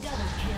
Double kill.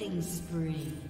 Killing spree.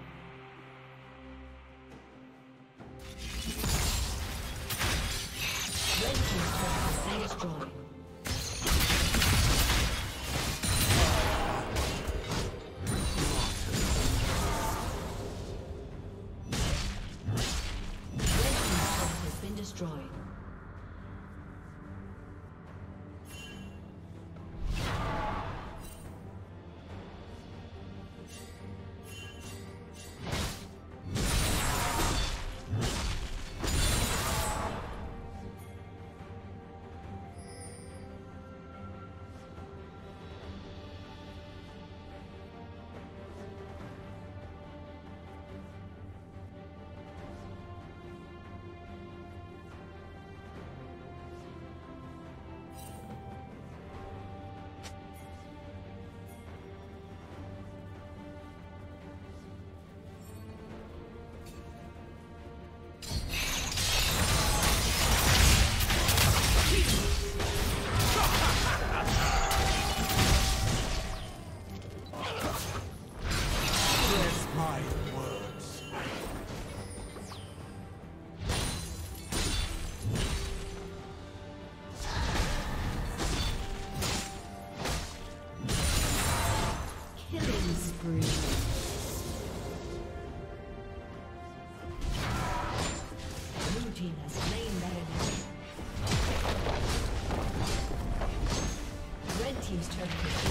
Thank you.